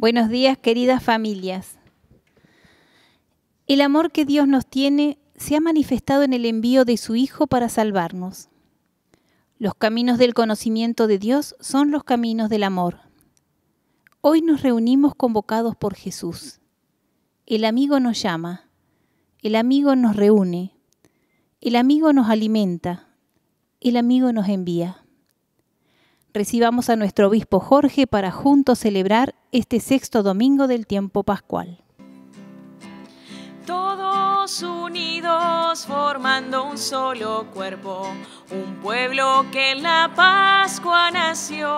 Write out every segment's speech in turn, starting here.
Buenos días, queridas familias. El amor que Dios nos tiene se ha manifestado en el envío de su Hijo para salvarnos. Los caminos del conocimiento de Dios son los caminos del amor. Hoy nos reunimos convocados por Jesús. El amigo nos llama, el amigo nos reúne, el amigo nos alimenta, el amigo nos envía. Recibamos a nuestro obispo Jorge para juntos celebrar este sexto domingo del tiempo pascual todos unidos formando un solo cuerpo, un pueblo que en la Pascua nació.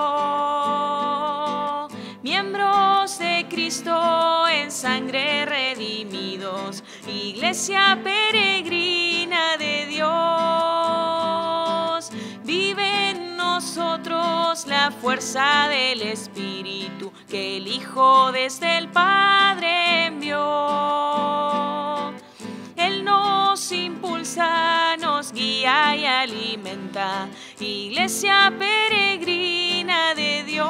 Miembros de Cristo en sangre redimidos, iglesia peregrina de Dios. Nosotros la fuerza del Espíritu que el Hijo desde el Padre envió nos impulsa, nos guía y alimenta. Iglesia peregrina de Dios.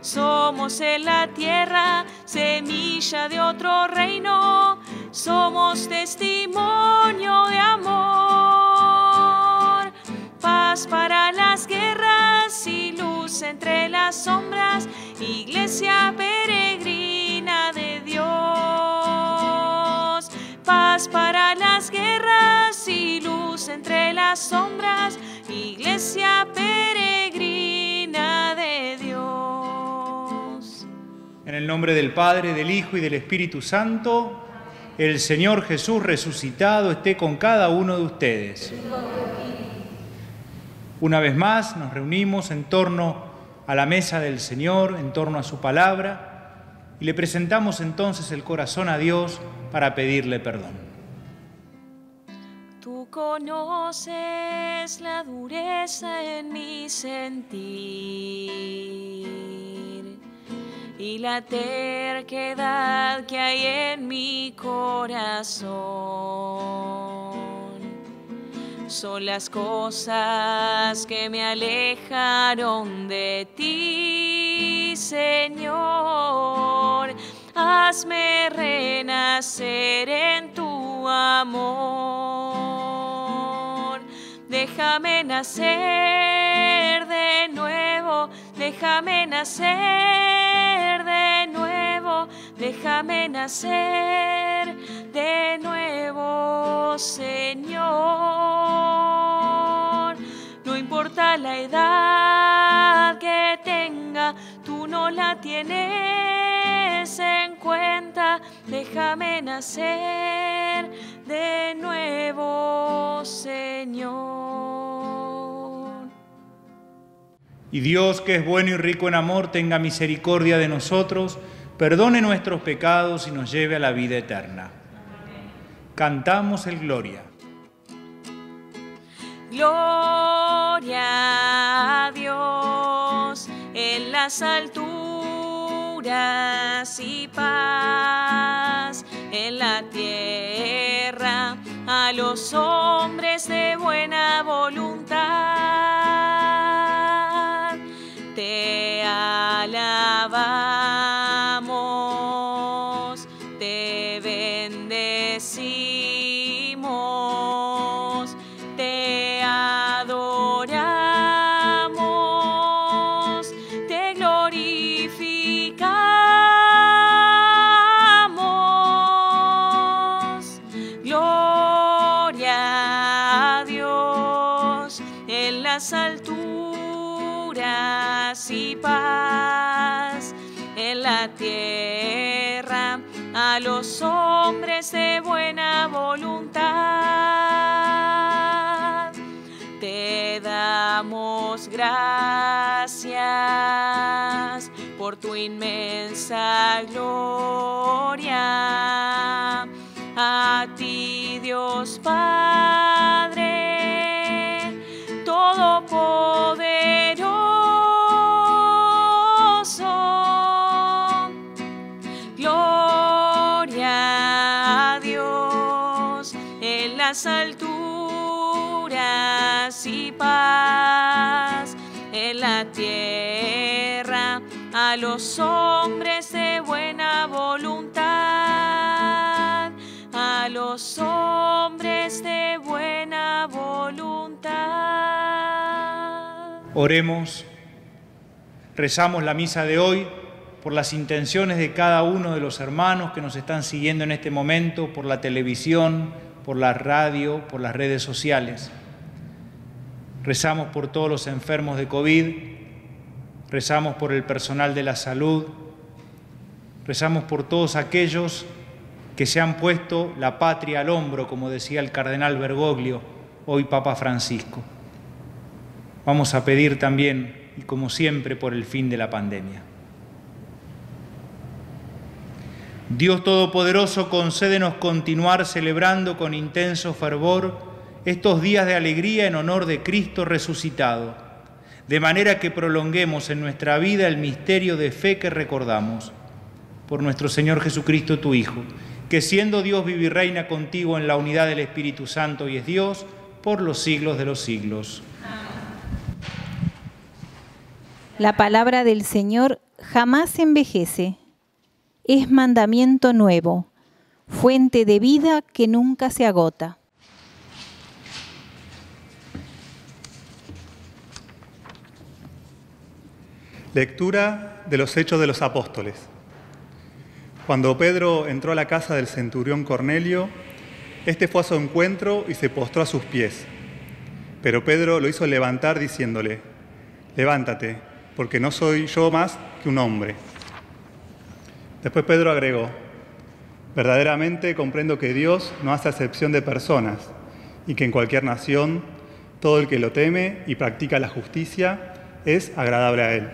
Somos en la tierra semilla de otro reino. Somos testimonio de amor. Para las guerras y luz entre las sombras. Iglesia peregrina de Dios paz para las guerras y luz entre las sombras, iglesia peregrina de Dios. En el nombre del Padre, del Hijo y del Espíritu Santo, el Señor Jesús resucitado esté con cada uno de ustedes. Una vez más nos reunimos en torno a la mesa del Señor, en torno a su palabra, y le presentamos entonces el corazón a Dios para pedirle perdón. Tú conoces la dureza en mi sentir y la terquedad que hay en mi corazón. Son las cosas que me alejaron de ti, Señor hazme renacer en tu amor. Déjame nacer de nuevo, déjame nacer de nuevo, déjame nacer de nuevo, Señor. No importa la edad que tenga, tú no la tienes en cuenta. Déjame nacer de nuevo, Señor. Y Dios, que es bueno y rico en amor, tenga misericordia de nosotros, perdone nuestros pecados y nos lleve a la vida eterna. Cantamos el Gloria. Gloria a Dios en las alturas y paz en la tierra a los hombres de buena voluntad. Tierra a los hombres de buena voluntad. Te damos gracias por tu inmensa gloria. A ti, Dios Padre, las alturas y paz en la tierra a los hombres de buena voluntad, a los hombres de buena voluntad. Oremos, rezamos la misa de hoy por las intenciones de cada uno de los hermanos que nos están siguiendo en este momento, por la televisión, por la radio, por las redes sociales. Rezamos por todos los enfermos de COVID, rezamos por el personal de la salud, rezamos por todos aquellos que se han puesto la patria al hombro, como decía el cardenal Bergoglio, hoy Papa Francisco. Vamos a pedir también, y como siempre, por el fin de la pandemia. Dios Todopoderoso, concédenos continuar celebrando con intenso fervor estos días de alegría en honor de Cristo resucitado, de manera que prolonguemos en nuestra vida el misterio de fe que recordamos. Por nuestro Señor Jesucristo, tu Hijo, que siendo Dios vive y reina contigo en la unidad del Espíritu Santo y es Dios por los siglos de los siglos. La palabra del Señor jamás envejece es mandamiento nuevo, fuente de vida que nunca se agota. Lectura de los Hechos de los Apóstoles. Cuando Pedro entró a la casa del centurión Cornelio, este fue a su encuentro y se postró a sus pies. Pero Pedro lo hizo levantar diciéndole, levántate, porque no soy yo más que un hombre. Después Pedro agregó, verdaderamente comprendo que Dios no hace acepción de personas y que en cualquier nación todo el que lo teme y practica la justicia es agradable a Él.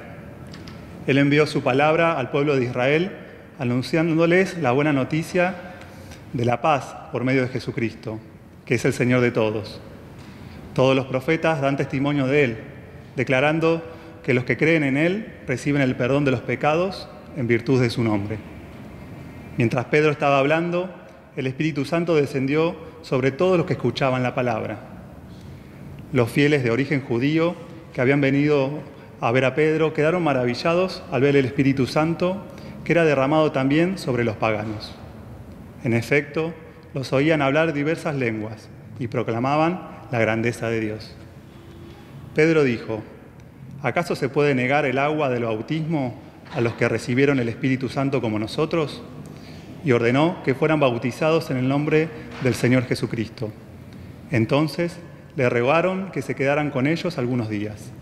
Él envió su palabra al pueblo de Israel anunciándoles la buena noticia de la paz por medio de Jesucristo, que es el Señor de todos. Todos los profetas dan testimonio de Él, declarando que los que creen en Él reciben el perdón de los pecados en virtud de su nombre. Mientras Pedro estaba hablando, el Espíritu Santo descendió sobre todos los que escuchaban la palabra. Los fieles de origen judío que habían venido a ver a Pedro quedaron maravillados al ver el Espíritu Santo que era derramado también sobre los paganos. En efecto, los oían hablar diversas lenguas y proclamaban la grandeza de Dios. Pedro dijo, ¿acaso se puede negar el agua del bautismo a los que recibieron el Espíritu Santo como nosotros y ordenó que fueran bautizados en el nombre del Señor Jesucristo. Entonces le rogaron que se quedaran con ellos algunos días.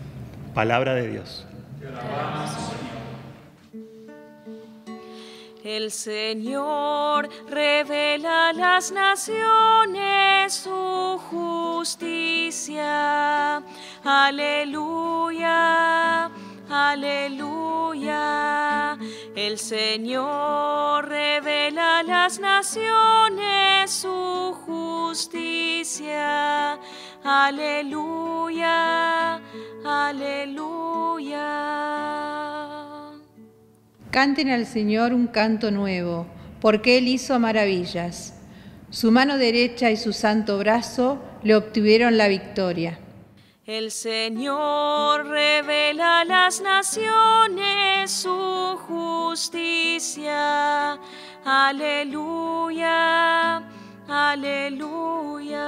Palabra de Dios. El Señor revela a las naciones su justicia. Aleluya. Aleluya. El Señor revela a las naciones su justicia. Aleluya. Aleluya. Canten al Señor un canto nuevo, porque Él hizo maravillas. Su mano derecha y su santo brazo le obtuvieron la victoria. El Señor revela a las naciones su justicia. Aleluya, aleluya.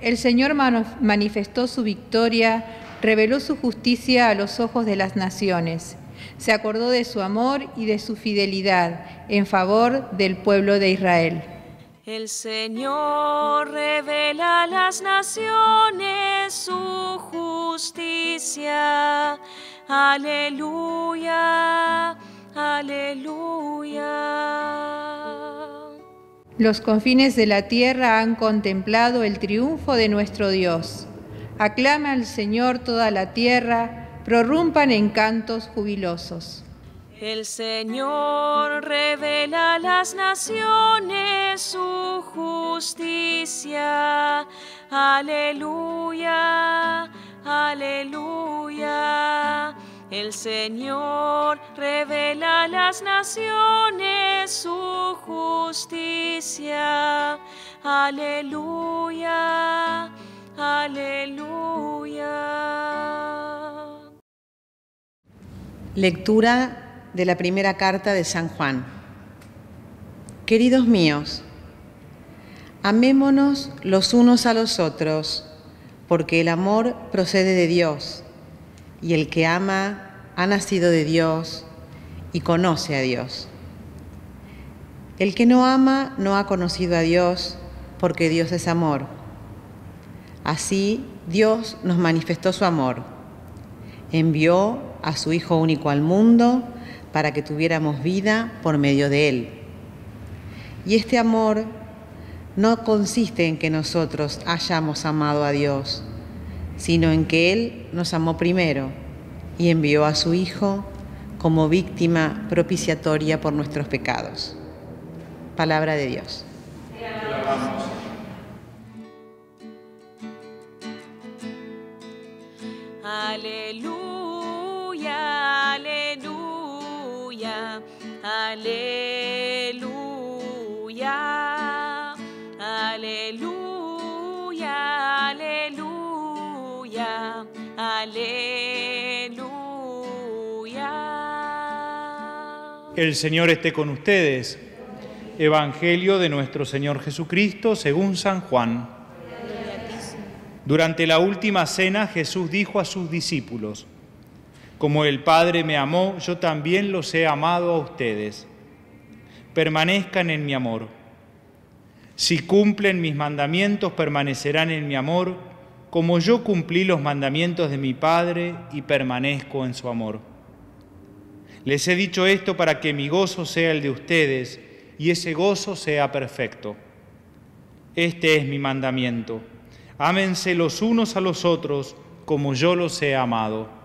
El Señor manifestó su victoria, reveló su justicia a los ojos de las naciones. Se acordó de su amor y de su fidelidad en favor del pueblo de Israel. El Señor revela a las naciones su justicia. Aleluya, aleluya. Los confines de la tierra han contemplado el triunfo de nuestro Dios. Aclama al Señor toda la tierra, prorrumpan en cantos jubilosos. El Señor revela a las naciones su justicia. Aleluya, aleluya. El Señor revela a las naciones su justicia. Aleluya, aleluya. Lectura de la primera carta de San Juan. Queridos míos, amémonos los unos a los otros, porque el amor procede de Dios, y el que ama ha nacido de Dios y conoce a Dios. El que no ama no ha conocido a Dios, porque Dios es amor. Así Dios nos manifestó su amor. Envió a su Hijo único al mundo para que tuviéramos vida por medio de Él. Y este amor no consiste en que nosotros hayamos amado a Dios, sino en que Él nos amó primero y envió a su Hijo como víctima propiciatoria por nuestros pecados. Palabra de Dios. Aleluya, aleluya, aleluya, aleluya, aleluya, aleluya. El Señor esté con ustedes. Evangelio de nuestro Señor Jesucristo según San Juan. Durante la última cena Jesús dijo a sus discípulos, Como el Padre me amó, yo también los he amado a ustedes. Permanezcan en mi amor. Si cumplen mis mandamientos, permanecerán en mi amor, como yo cumplí los mandamientos de mi Padre y permanezco en su amor. Les he dicho esto para que mi gozo sea el de ustedes y ese gozo sea perfecto. Este es mi mandamiento. Ámense los unos a los otros como yo los he amado.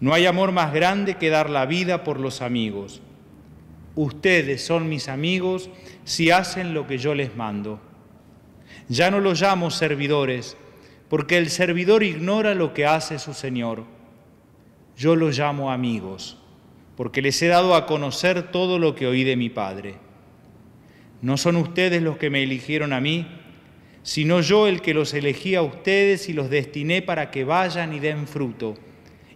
No hay amor más grande que dar la vida por los amigos. Ustedes son mis amigos si hacen lo que yo les mando. Ya no los llamo servidores, porque el servidor ignora lo que hace su Señor. Yo los llamo amigos, porque les he dado a conocer todo lo que oí de mi Padre. No son ustedes los que me eligieron a mí, sino yo el que los elegí a ustedes y los destiné para que vayan y den fruto,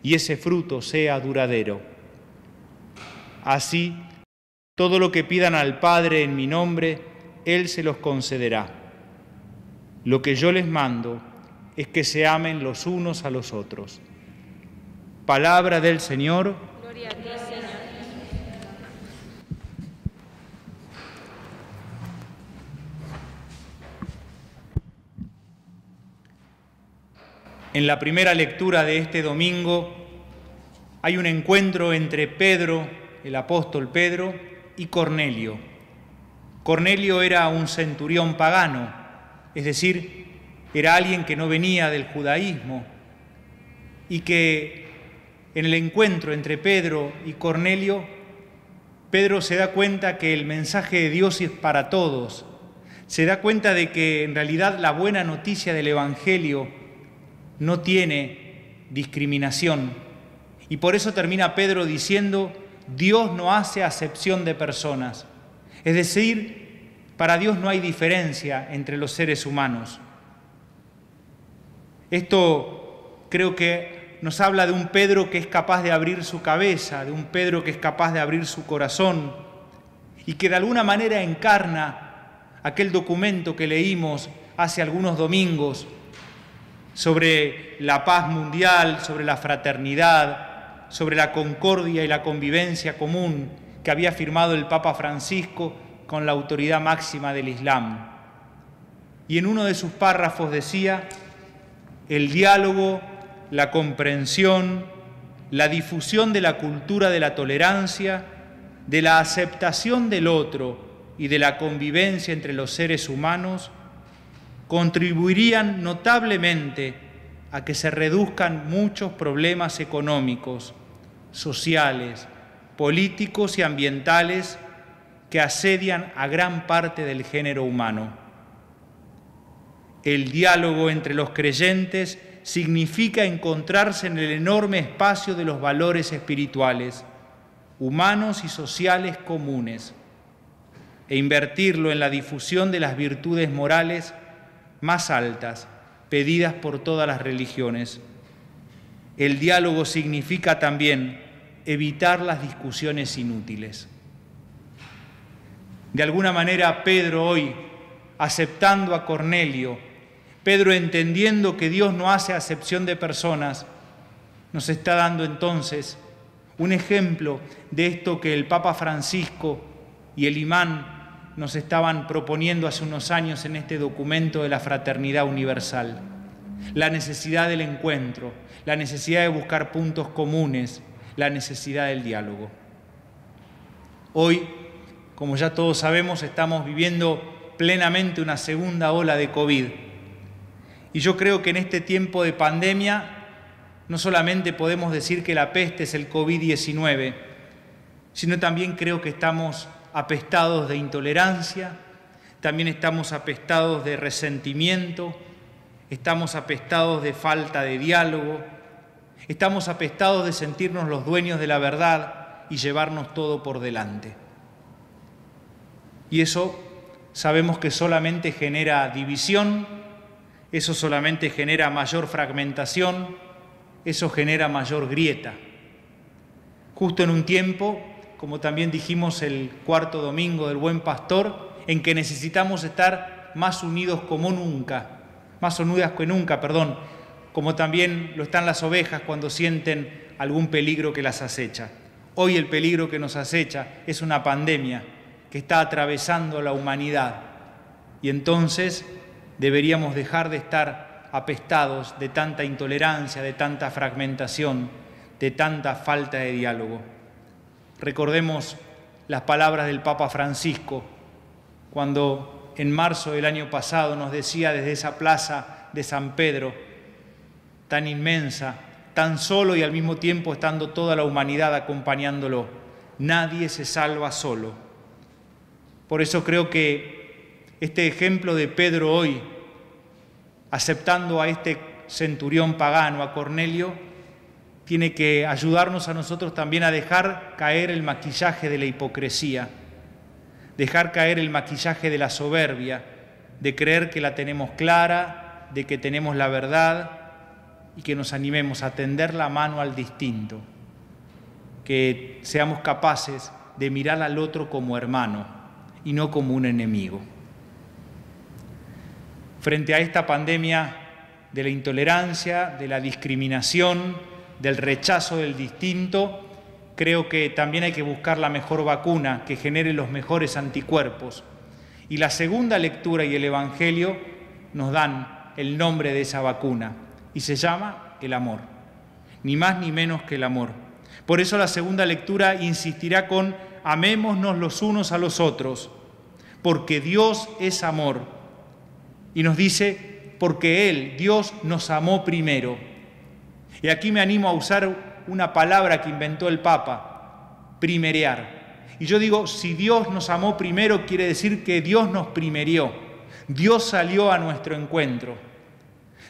y ese fruto sea duradero. Así, todo lo que pidan al Padre en mi nombre, Él se los concederá. Lo que yo les mando es que se amen los unos a los otros. Palabra del Señor. Gloria a ti, En la primera lectura de este domingo hay un encuentro entre Pedro, el apóstol Pedro, y Cornelio. Cornelio era un centurión pagano, es decir, era alguien que no venía del judaísmo y que en el encuentro entre Pedro y Cornelio, Pedro se da cuenta que el mensaje de Dios es para todos, se da cuenta de que en realidad la buena noticia del Evangelio no tiene discriminación. Y por eso termina Pedro diciendo, Dios no hace acepción de personas. Es decir, para Dios no hay diferencia entre los seres humanos. Esto creo que nos habla de un Pedro que es capaz de abrir su cabeza, de un Pedro que es capaz de abrir su corazón y que de alguna manera encarna aquel documento que leímos hace algunos domingos sobre la paz mundial, sobre la fraternidad, sobre la concordia y la convivencia común que había firmado el Papa Francisco con la autoridad máxima del Islam. Y en uno de sus párrafos decía, el diálogo, la comprensión, la difusión de la cultura de la tolerancia, de la aceptación del otro y de la convivencia entre los seres humanos contribuirían notablemente a que se reduzcan muchos problemas económicos, sociales, políticos y ambientales que asedian a gran parte del género humano. El diálogo entre los creyentes significa encontrarse en el enorme espacio de los valores espirituales, humanos y sociales comunes, e invertirlo en la difusión de las virtudes morales más altas pedidas por todas las religiones. El diálogo significa también evitar las discusiones inútiles. De alguna manera Pedro hoy, aceptando a Cornelio, Pedro entendiendo que Dios no hace acepción de personas, nos está dando entonces un ejemplo de esto que el Papa Francisco y el imán nos estaban proponiendo hace unos años en este documento de la fraternidad universal. La necesidad del encuentro, la necesidad de buscar puntos comunes, la necesidad del diálogo. Hoy, como ya todos sabemos, estamos viviendo plenamente una segunda ola de COVID. Y yo creo que en este tiempo de pandemia no solamente podemos decir que la peste es el COVID-19, sino también creo que estamos apestados de intolerancia, también estamos apestados de resentimiento, estamos apestados de falta de diálogo, estamos apestados de sentirnos los dueños de la verdad y llevarnos todo por delante. Y eso sabemos que solamente genera división, eso solamente genera mayor fragmentación, eso genera mayor grieta. Justo en un tiempo, como también dijimos el cuarto domingo del buen pastor, en que necesitamos estar más unidos como nunca, más unidas que nunca, perdón, como también lo están las ovejas cuando sienten algún peligro que las acecha. Hoy el peligro que nos acecha es una pandemia que está atravesando la humanidad y entonces deberíamos dejar de estar apestados de tanta intolerancia, de tanta fragmentación, de tanta falta de diálogo. Recordemos las palabras del Papa Francisco cuando en marzo del año pasado nos decía desde esa plaza de San Pedro, tan inmensa, tan solo y al mismo tiempo estando toda la humanidad acompañándolo, nadie se salva solo. Por eso creo que este ejemplo de Pedro hoy aceptando a este centurión pagano, a Cornelio, tiene que ayudarnos a nosotros también a dejar caer el maquillaje de la hipocresía, dejar caer el maquillaje de la soberbia, de creer que la tenemos clara, de que tenemos la verdad y que nos animemos a tender la mano al distinto, que seamos capaces de mirar al otro como hermano y no como un enemigo. Frente a esta pandemia de la intolerancia, de la discriminación, del rechazo del distinto, creo que también hay que buscar la mejor vacuna que genere los mejores anticuerpos. Y la segunda lectura y el Evangelio nos dan el nombre de esa vacuna y se llama el amor, ni más ni menos que el amor. Por eso la segunda lectura insistirá con amémonos los unos a los otros, porque Dios es amor y nos dice, porque Él, Dios, nos amó primero. Y aquí me animo a usar una palabra que inventó el Papa, primerear. Y yo digo, si Dios nos amó primero, quiere decir que Dios nos primerió. Dios salió a nuestro encuentro.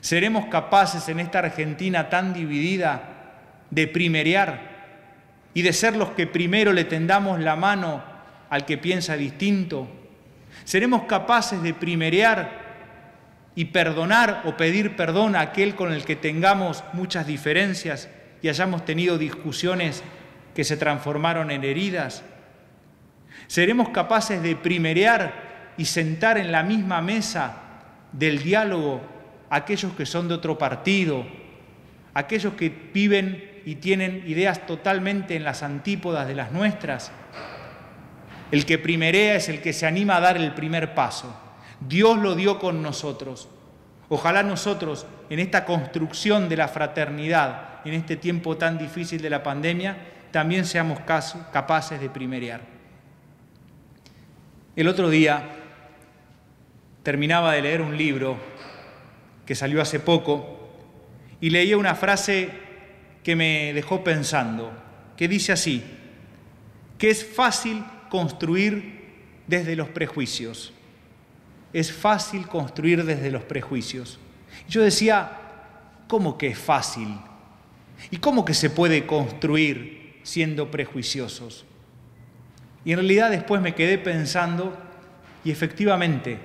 ¿Seremos capaces en esta Argentina tan dividida de primerear y de ser los que primero le tendamos la mano al que piensa distinto? ¿Seremos capaces de primerear y perdonar o pedir perdón a aquel con el que tengamos muchas diferencias y hayamos tenido discusiones que se transformaron en heridas? ¿Seremos capaces de primerear y sentar en la misma mesa del diálogo a aquellos que son de otro partido, aquellos que viven y tienen ideas totalmente en las antípodas de las nuestras? El que primerea es el que se anima a dar el primer paso. Dios lo dio con nosotros. Ojalá nosotros, en esta construcción de la fraternidad, en este tiempo tan difícil de la pandemia, también seamos capaces de primerear. El otro día terminaba de leer un libro que salió hace poco y leía una frase que me dejó pensando, que dice así, que es fácil construir desde los prejuicios es fácil construir desde los prejuicios. Yo decía, ¿cómo que es fácil? ¿Y cómo que se puede construir siendo prejuiciosos? Y en realidad después me quedé pensando y efectivamente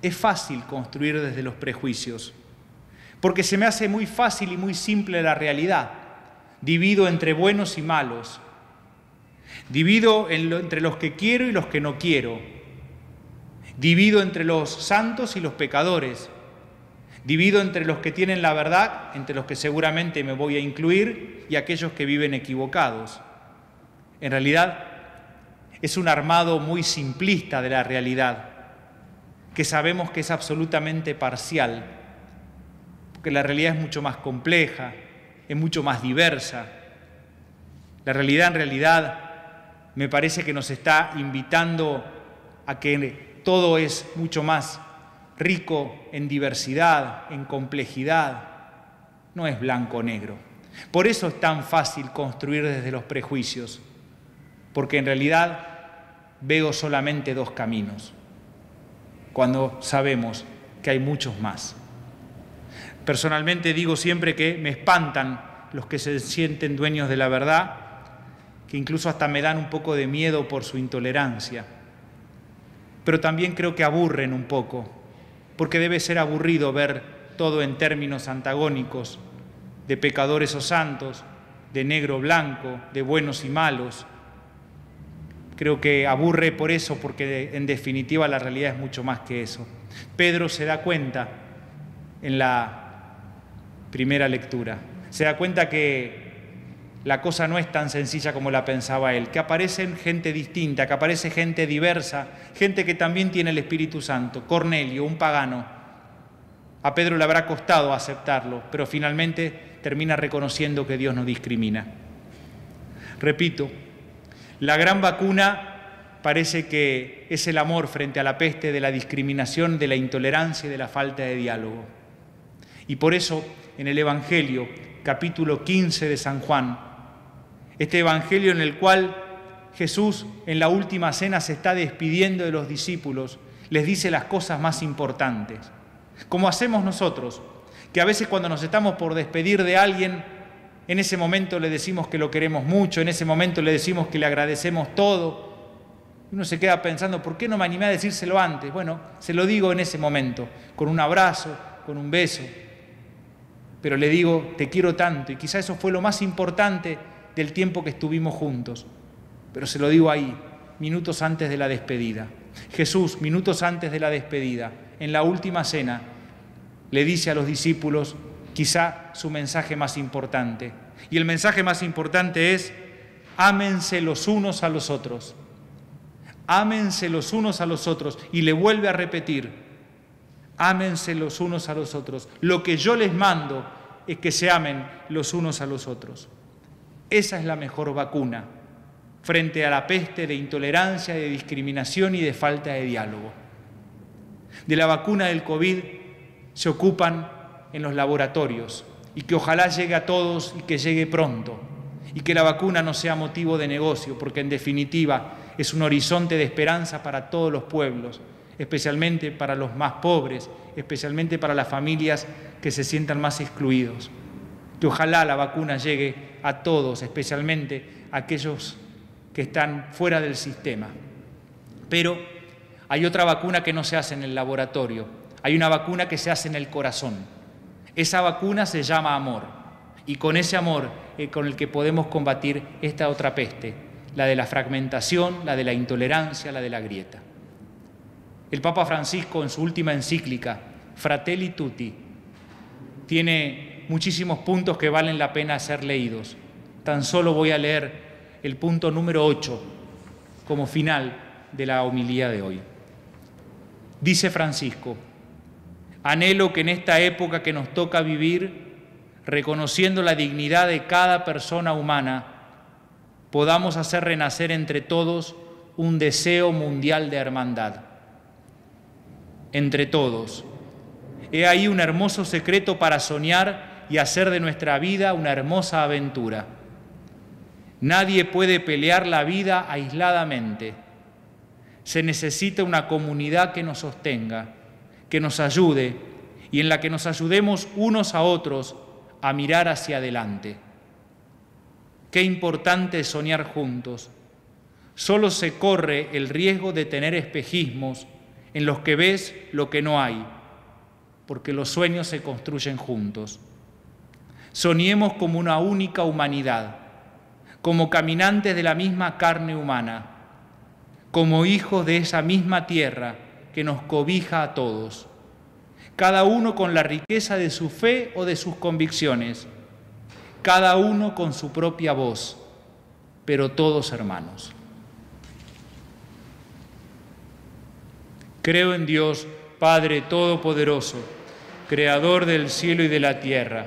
es fácil construir desde los prejuicios, porque se me hace muy fácil y muy simple la realidad. Divido entre buenos y malos, Divido entre los que quiero y los que no quiero. Divido entre los santos y los pecadores. Divido entre los que tienen la verdad, entre los que seguramente me voy a incluir, y aquellos que viven equivocados. En realidad, es un armado muy simplista de la realidad, que sabemos que es absolutamente parcial, porque la realidad es mucho más compleja, es mucho más diversa. La realidad en realidad me parece que nos está invitando a que todo es mucho más rico en diversidad, en complejidad, no es blanco-negro. Por eso es tan fácil construir desde los prejuicios, porque en realidad veo solamente dos caminos, cuando sabemos que hay muchos más. Personalmente digo siempre que me espantan los que se sienten dueños de la verdad, que incluso hasta me dan un poco de miedo por su intolerancia, pero también creo que aburren un poco porque debe ser aburrido ver todo en términos antagónicos, de pecadores o santos, de negro o blanco, de buenos y malos. Creo que aburre por eso, porque en definitiva la realidad es mucho más que eso. Pedro se da cuenta en la primera lectura, se da cuenta que la cosa no es tan sencilla como la pensaba él, que aparecen gente distinta, que aparece gente diversa, gente que también tiene el Espíritu Santo. Cornelio, un pagano. A Pedro le habrá costado aceptarlo, pero finalmente termina reconociendo que Dios no discrimina. Repito, la gran vacuna parece que es el amor frente a la peste de la discriminación, de la intolerancia y de la falta de diálogo. Y por eso en el Evangelio, capítulo 15 de San Juan, este Evangelio en el cual Jesús en la última cena se está despidiendo de los discípulos, les dice las cosas más importantes. Como hacemos nosotros, que a veces cuando nos estamos por despedir de alguien, en ese momento le decimos que lo queremos mucho, en ese momento le decimos que le agradecemos todo. Uno se queda pensando, ¿por qué no me animé a decírselo antes? Bueno, se lo digo en ese momento, con un abrazo, con un beso. Pero le digo, te quiero tanto, y quizá eso fue lo más importante del tiempo que estuvimos juntos. Pero se lo digo ahí, minutos antes de la despedida. Jesús, minutos antes de la despedida, en la última cena, le dice a los discípulos quizá su mensaje más importante. Y el mensaje más importante es, ámense los unos a los otros. Ámense los unos a los otros. Y le vuelve a repetir, ámense los unos a los otros. Lo que yo les mando es que se amen los unos a los otros. Esa es la mejor vacuna frente a la peste de intolerancia, de discriminación y de falta de diálogo. De la vacuna del COVID se ocupan en los laboratorios y que ojalá llegue a todos y que llegue pronto y que la vacuna no sea motivo de negocio, porque en definitiva es un horizonte de esperanza para todos los pueblos, especialmente para los más pobres, especialmente para las familias que se sientan más excluidos que ojalá la vacuna llegue a todos, especialmente a aquellos que están fuera del sistema. Pero hay otra vacuna que no se hace en el laboratorio, hay una vacuna que se hace en el corazón. Esa vacuna se llama amor y con ese amor con el que podemos combatir esta otra peste, la de la fragmentación, la de la intolerancia, la de la grieta. El Papa Francisco en su última encíclica, Fratelli Tutti, tiene muchísimos puntos que valen la pena ser leídos. Tan solo voy a leer el punto número 8 como final de la homilía de hoy. Dice Francisco, anhelo que en esta época que nos toca vivir, reconociendo la dignidad de cada persona humana, podamos hacer renacer entre todos un deseo mundial de hermandad. Entre todos. He ahí un hermoso secreto para soñar y hacer de nuestra vida una hermosa aventura. Nadie puede pelear la vida aisladamente. Se necesita una comunidad que nos sostenga, que nos ayude y en la que nos ayudemos unos a otros a mirar hacia adelante. Qué importante es soñar juntos. Solo se corre el riesgo de tener espejismos en los que ves lo que no hay, porque los sueños se construyen juntos. Soñemos como una única humanidad, como caminantes de la misma carne humana, como hijos de esa misma tierra que nos cobija a todos, cada uno con la riqueza de su fe o de sus convicciones, cada uno con su propia voz, pero todos hermanos. Creo en Dios, Padre Todopoderoso, Creador del cielo y de la tierra.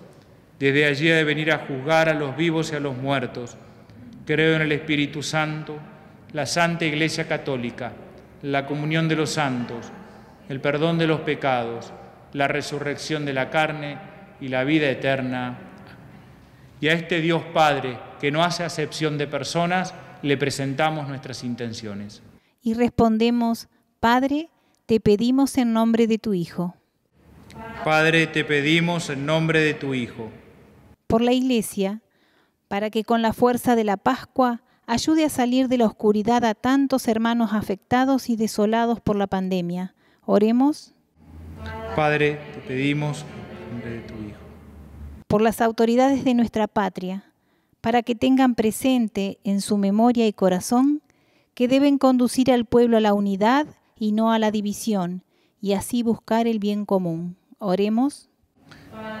Desde allí ha de venir a juzgar a los vivos y a los muertos. Creo en el Espíritu Santo, la Santa Iglesia Católica, la comunión de los santos, el perdón de los pecados, la resurrección de la carne y la vida eterna. Y a este Dios Padre, que no hace acepción de personas, le presentamos nuestras intenciones. Y respondemos, Padre, te pedimos en nombre de tu Hijo. Padre, te pedimos en nombre de tu Hijo. Por la Iglesia, para que con la fuerza de la Pascua ayude a salir de la oscuridad a tantos hermanos afectados y desolados por la pandemia. Oremos. Padre, te pedimos en nombre de tu Hijo. Por las autoridades de nuestra patria, para que tengan presente en su memoria y corazón que deben conducir al pueblo a la unidad y no a la división, y así buscar el bien común. Oremos.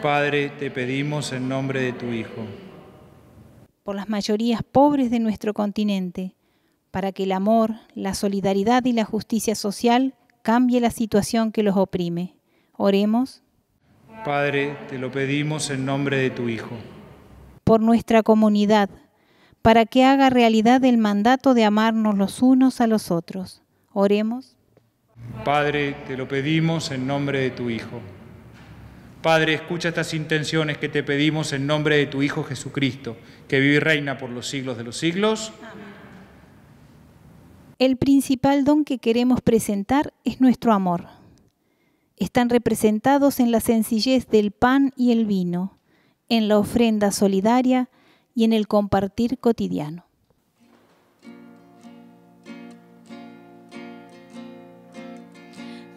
Padre, te pedimos en nombre de tu Hijo. Por las mayorías pobres de nuestro continente, para que el amor, la solidaridad y la justicia social cambie la situación que los oprime. Oremos. Padre, te lo pedimos en nombre de tu Hijo. Por nuestra comunidad, para que haga realidad el mandato de amarnos los unos a los otros. Oremos. Padre, te lo pedimos en nombre de tu Hijo. Padre, escucha estas intenciones que te pedimos en nombre de tu Hijo Jesucristo, que vive y reina por los siglos de los siglos. El principal don que queremos presentar es nuestro amor. Están representados en la sencillez del pan y el vino, en la ofrenda solidaria y en el compartir cotidiano.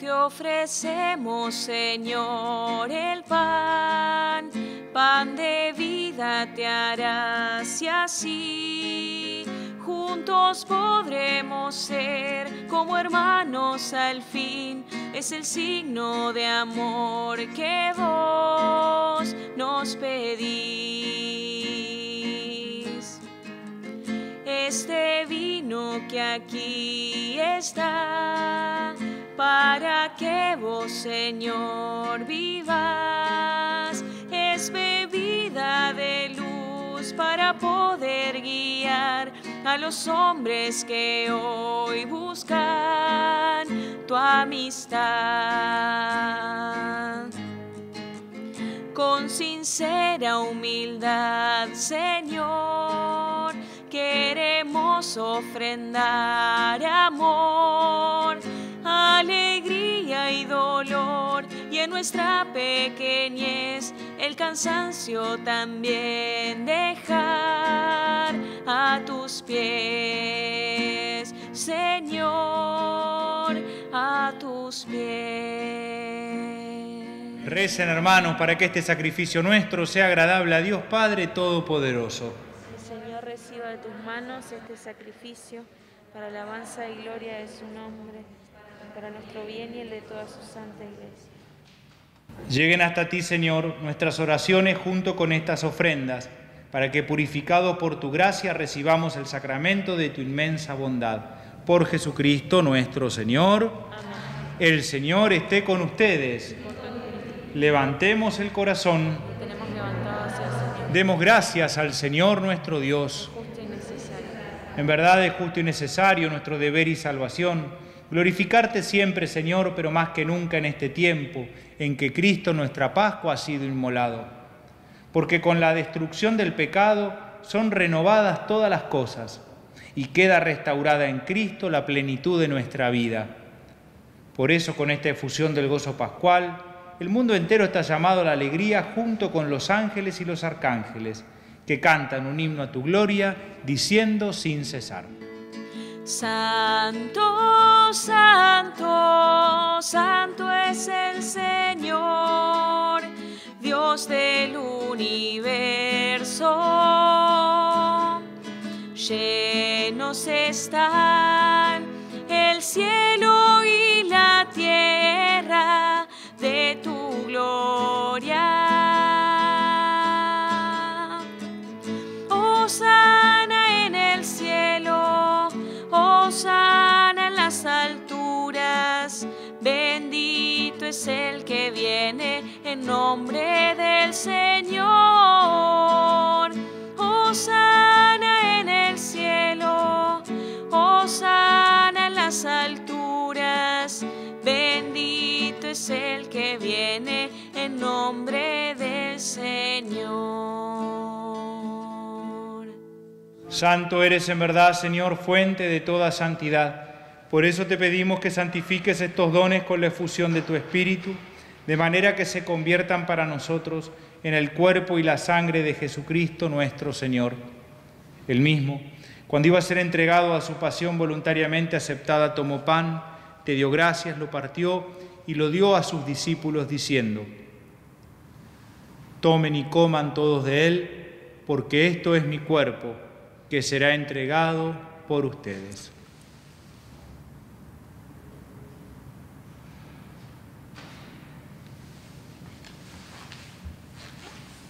Te ofrecemos, Señor, el pan, pan de vida te harás y así juntos podremos ser como hermanos al fin. Es el signo de amor que vos nos pedís. Este vino que aquí está para que vos, Señor, vivas. Es bebida de luz para poder guiar a los hombres que hoy buscan tu amistad. Con sincera humildad, Señor, queremos ofrendar amor y dolor, y en nuestra pequeñez el cansancio también dejar a tus pies, Señor, a tus pies. Recen hermanos para que este sacrificio nuestro sea agradable a Dios Padre Todopoderoso. El Señor reciba de tus manos este sacrificio para alabanza y gloria de su nombre para nuestro bien y el de toda su santa iglesia. Lleguen hasta ti, Señor, nuestras oraciones junto con estas ofrendas, para que purificados por tu gracia recibamos el sacramento de tu inmensa bondad. Por Jesucristo nuestro Señor. El Señor esté con ustedes. Levantemos el corazón. Demos gracias al Señor nuestro Dios. justo y necesario. En verdad es justo y necesario nuestro deber y salvación glorificarte siempre, Señor, pero más que nunca en este tiempo en que Cristo nuestra Pascua ha sido inmolado. Porque con la destrucción del pecado son renovadas todas las cosas. y queda restaurada en Cristo la plenitud de nuestra vida. Por eso, con esta efusión del gozo pascual, el mundo entero está llamado a la alegría junto con los ángeles y los arcángeles, que cantan un himno a tu gloria, diciendo sin cesar. Santo, santo, santo es el Señor, Dios del universo. Llenos están el cielo y la tierra de tu gloria. Nombre del Señor. Osana en el cielo, Osana en las alturas, bendito es el que viene en nombre del Señor. Santo eres en verdad, Señor, fuente de toda santidad. Por eso te pedimos que santifiques estos dones con la efusión de tu Espíritu, de manera que se conviertan para nosotros en el cuerpo y la sangre de Jesucristo nuestro Señor. El mismo, cuando iba a ser entregado a su pasión voluntariamente aceptada, tomó pan, te dio gracias, lo partió y lo dio a sus discípulos diciendo, tomen y coman todos de él, porque esto es mi cuerpo, que será entregado por ustedes.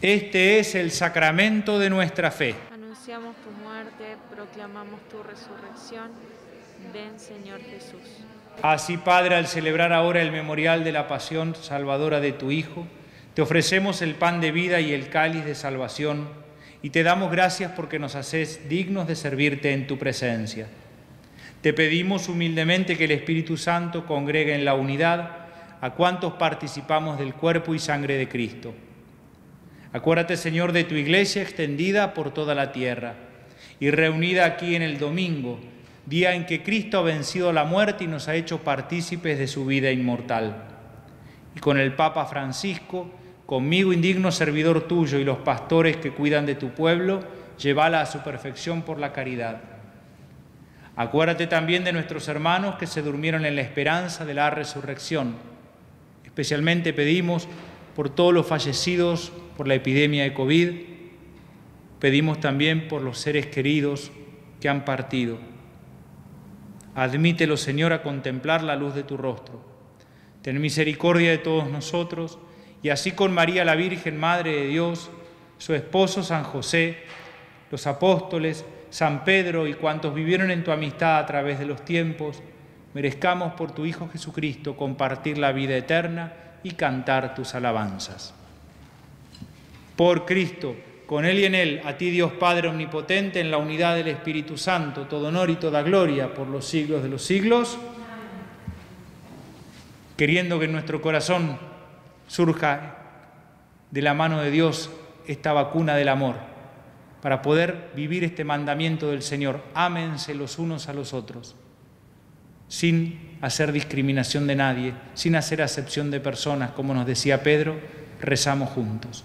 Este es el sacramento de nuestra fe. Anunciamos tu muerte, proclamamos tu resurrección. Ven, Señor Jesús. Así, Padre, al celebrar ahora el memorial de la pasión salvadora de tu Hijo, te ofrecemos el pan de vida y el cáliz de salvación, y te damos gracias porque nos haces dignos de servirte en tu presencia. Te pedimos humildemente que el Espíritu Santo congregue en la unidad a cuantos participamos del cuerpo y sangre de Cristo. Acuérdate, Señor, de tu iglesia extendida por toda la tierra y reunida aquí en el domingo, día en que Cristo ha vencido la muerte y nos ha hecho partícipes de su vida inmortal. Y con el Papa Francisco, conmigo indigno servidor tuyo y los pastores que cuidan de tu pueblo, llévala a su perfección por la caridad. Acuérdate también de nuestros hermanos que se durmieron en la esperanza de la resurrección. Especialmente pedimos por todos los fallecidos por la epidemia de COVID, pedimos también por los seres queridos que han partido. Admítelo, Señor, a contemplar la luz de tu rostro. Ten misericordia de todos nosotros y así con María la Virgen, Madre de Dios, su esposo San José, los apóstoles, San Pedro y cuantos vivieron en tu amistad a través de los tiempos, merezcamos por tu Hijo Jesucristo compartir la vida eterna y cantar tus alabanzas. Por Cristo, con Él y en Él, a ti Dios Padre Omnipotente, en la unidad del Espíritu Santo, todo honor y toda gloria por los siglos de los siglos, queriendo que en nuestro corazón surja de la mano de Dios esta vacuna del amor, para poder vivir este mandamiento del Señor, ámense los unos a los otros, sin hacer discriminación de nadie, sin hacer acepción de personas, como nos decía Pedro, rezamos juntos.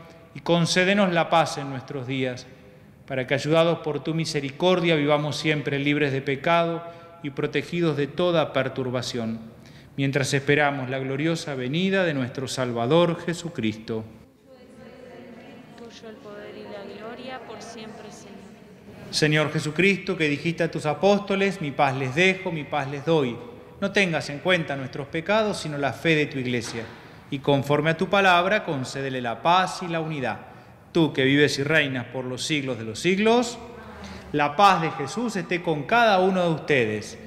y concédenos la paz en nuestros días, para que ayudados por tu misericordia vivamos siempre libres de pecado y protegidos de toda perturbación, mientras esperamos la gloriosa venida de nuestro Salvador Jesucristo. Tuyo el poder y la gloria por siempre, Señor. Señor Jesucristo, que dijiste a tus apóstoles, mi paz les dejo, mi paz les doy. No tengas en cuenta nuestros pecados, sino la fe de tu iglesia. Y conforme a tu palabra, concédele la paz y la unidad. Tú que vives y reinas por los siglos de los siglos, la paz de Jesús esté con cada uno de ustedes.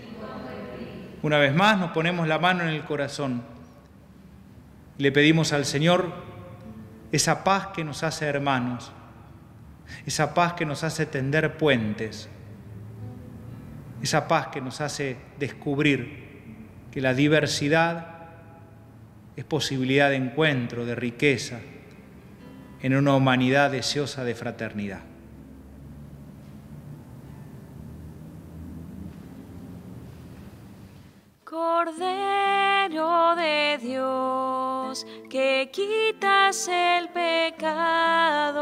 Una vez más nos ponemos la mano en el corazón. Le pedimos al Señor esa paz que nos hace hermanos, esa paz que nos hace tender puentes, esa paz que nos hace descubrir que la diversidad es posibilidad de encuentro, de riqueza, en una humanidad deseosa de fraternidad. Cordero de Dios, que quitas el pecado,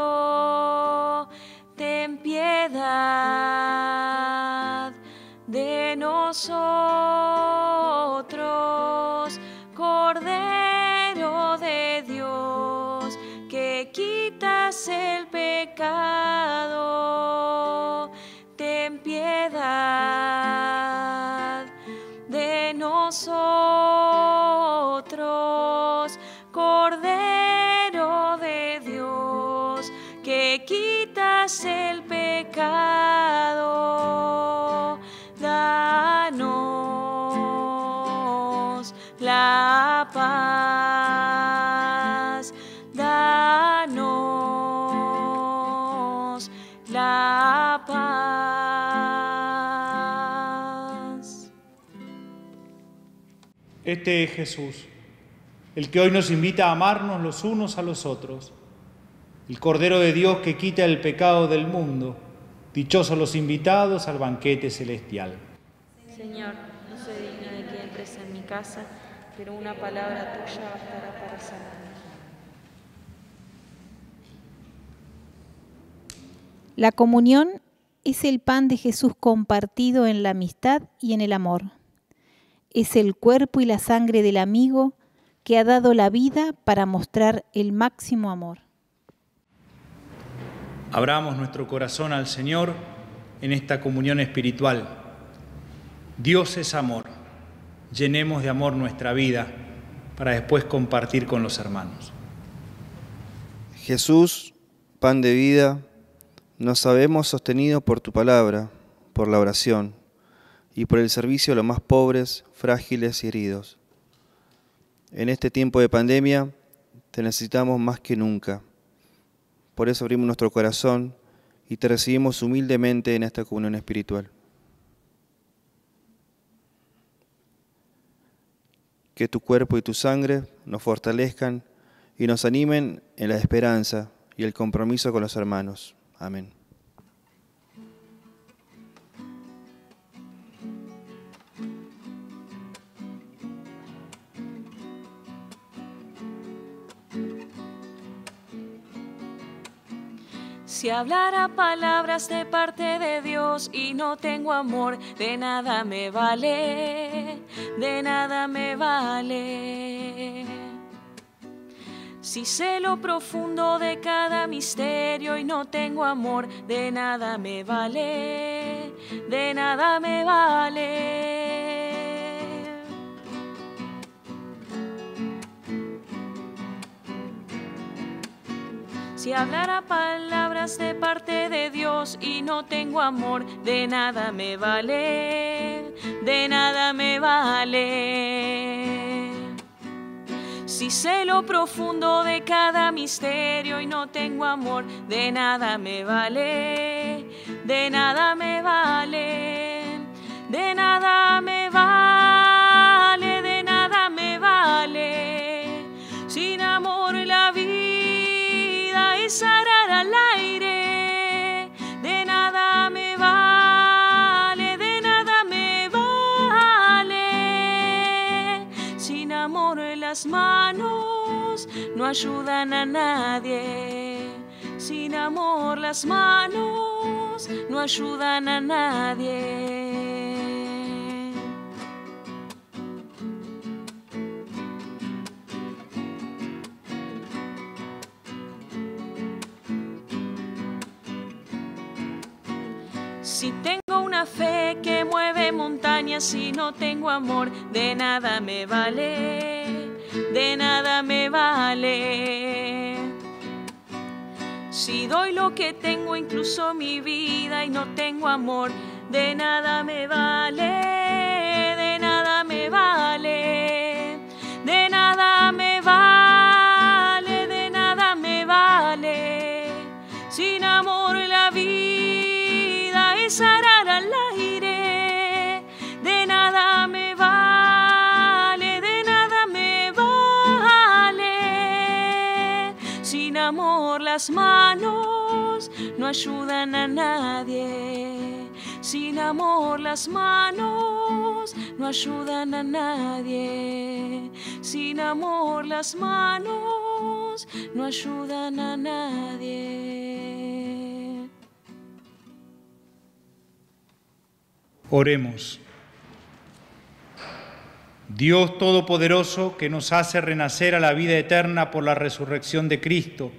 ten piedad de nosotros. Cordero de Dios, que quitas el pecado, ten piedad de nosotros. Este es Jesús, el que hoy nos invita a amarnos los unos a los otros, el Cordero de Dios que quita el pecado del mundo. Dichosos los invitados al banquete celestial. Señor, no soy digna de que entres en mi casa, pero una palabra tuya bastará para sanarme. La comunión es el pan de Jesús compartido en la amistad y en el amor. Es el cuerpo y la sangre del amigo que ha dado la vida para mostrar el máximo amor. Abramos nuestro corazón al Señor en esta comunión espiritual. Dios es amor. Llenemos de amor nuestra vida para después compartir con los hermanos. Jesús, pan de vida, nos sabemos sostenido por tu palabra, por la oración y por el servicio a los más pobres, frágiles y heridos. En este tiempo de pandemia te necesitamos más que nunca. Por eso abrimos nuestro corazón y te recibimos humildemente en esta comunión espiritual. Que tu cuerpo y tu sangre nos fortalezcan y nos animen en la esperanza y el compromiso con los hermanos. Amén. Si hablara palabras de parte de Dios y no tengo amor, de nada me vale, de nada me vale. Si sé lo profundo de cada misterio y no tengo amor, de nada me vale, de nada me vale. Si hablara palabras de parte de Dios y no tengo amor, de nada me vale, de nada me vale. Si sé lo profundo de cada misterio y no tengo amor, de nada me vale, de nada me vale, de nada me vale, las manos no ayudan a nadie. Sin amor las manos no ayudan a nadie. Si tengo una fe que mueve montañas, si no tengo amor, de nada me vale, de nada me vale. Si doy lo que tengo, incluso mi vida, y no tengo amor, de nada me vale, de nada me vale, de nada me vale, de nada me vale. Sin amor la vida es arar las manos no ayudan a nadie. Sin amor las manos no ayudan a nadie. Sin amor las manos no ayudan a nadie. Oremos. Dios Todopoderoso, que nos hace renacer a la vida eterna por la resurrección de Cristo,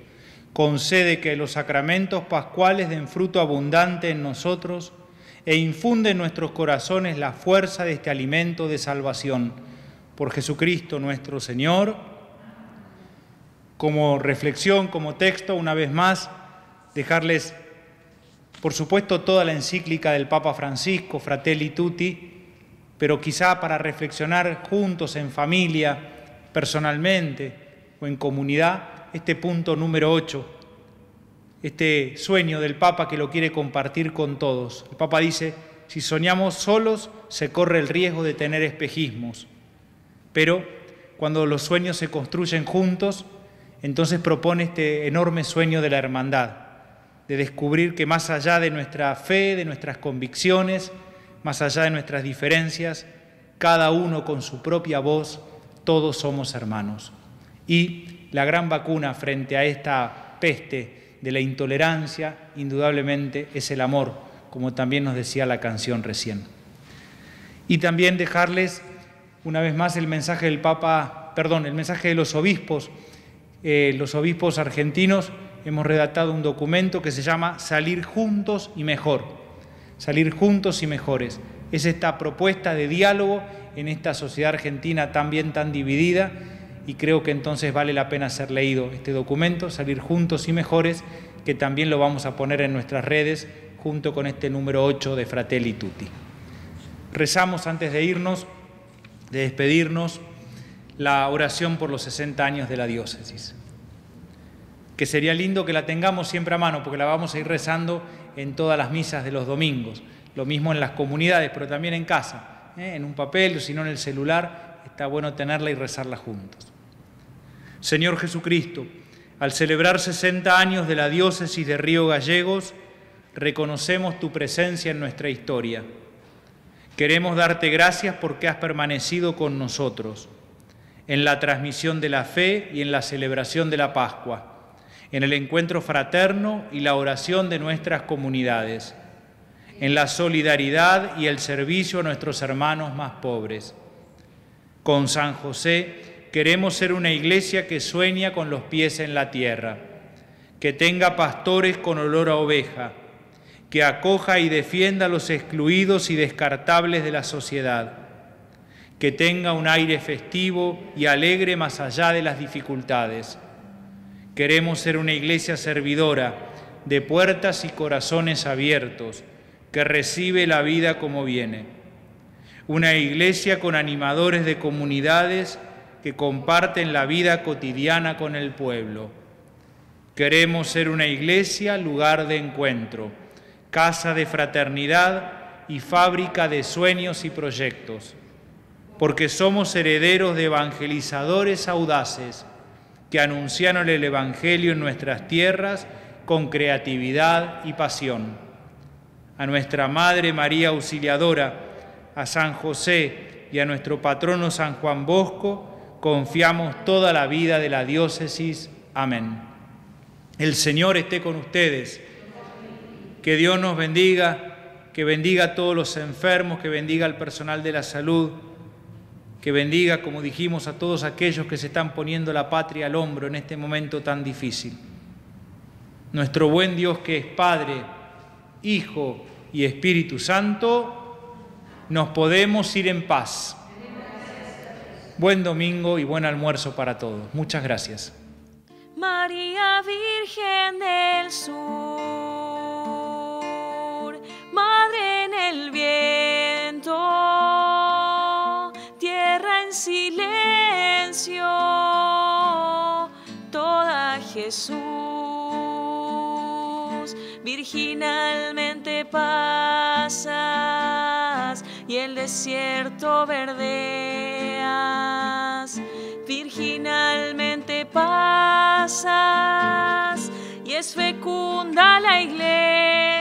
concede que los sacramentos pascuales den fruto abundante en nosotros e infunde en nuestros corazones la fuerza de este alimento de salvación. Por Jesucristo nuestro Señor. Como reflexión, como texto, una vez más, dejarles, por supuesto, toda la encíclica del Papa Francisco, Fratelli Tutti, pero quizá para reflexionar juntos en familia, personalmente o en comunidad, este punto número 8, este sueño del Papa que lo quiere compartir con todos. El Papa dice, si soñamos solos se corre el riesgo de tener espejismos, pero cuando los sueños se construyen juntos, entonces propone este enorme sueño de la hermandad, de descubrir que más allá de nuestra fe, de nuestras convicciones, más allá de nuestras diferencias, cada uno con su propia voz, todos somos hermanos. Y la gran vacuna frente a esta peste de la intolerancia, indudablemente, es el amor, como también nos decía la canción recién. Y también dejarles una vez más el mensaje del Papa, perdón, el mensaje de los obispos. Eh, los obispos argentinos hemos redactado un documento que se llama Salir juntos y mejor. Salir juntos y mejores. Es esta propuesta de diálogo en esta sociedad argentina también tan dividida y creo que entonces vale la pena ser leído este documento, Salir juntos y mejores, que también lo vamos a poner en nuestras redes junto con este número 8 de Fratelli Tutti. Rezamos antes de irnos, de despedirnos, la oración por los 60 años de la diócesis. Que sería lindo que la tengamos siempre a mano, porque la vamos a ir rezando en todas las misas de los domingos. Lo mismo en las comunidades, pero también en casa, ¿eh? en un papel o si no en el celular. Está bueno tenerla y rezarla juntos. Señor Jesucristo, al celebrar 60 años de la diócesis de Río Gallegos, reconocemos tu presencia en nuestra historia. Queremos darte gracias porque has permanecido con nosotros en la transmisión de la fe y en la celebración de la Pascua, en el encuentro fraterno y la oración de nuestras comunidades, en la solidaridad y el servicio a nuestros hermanos más pobres. Con San José queremos ser una iglesia que sueña con los pies en la tierra, que tenga pastores con olor a oveja, que acoja y defienda a los excluidos y descartables de la sociedad, que tenga un aire festivo y alegre más allá de las dificultades. Queremos ser una iglesia servidora, de puertas y corazones abiertos, que recibe la vida como viene. Una iglesia con animadores de comunidades que comparten la vida cotidiana con el pueblo. Queremos ser una iglesia, lugar de encuentro, casa de fraternidad y fábrica de sueños y proyectos, porque somos herederos de evangelizadores audaces que anunciaron el Evangelio en nuestras tierras con creatividad y pasión. A nuestra Madre María Auxiliadora, a San José y a nuestro patrono San Juan Bosco, confiamos toda la vida de la diócesis. Amén. El Señor esté con ustedes. Que Dios nos bendiga, que bendiga a todos los enfermos, que bendiga al personal de la salud, que bendiga, como dijimos, a todos aquellos que se están poniendo la patria al hombro en este momento tan difícil. Nuestro buen Dios que es Padre, Hijo y Espíritu Santo, nos podemos ir en paz. Buen domingo y buen almuerzo para todos. Muchas gracias. María Virgen del Sur, Madre en el viento, tierra en silencio, toda Jesús, virginalmente pasas y el desierto virginalmente pasas y es fecunda la iglesia,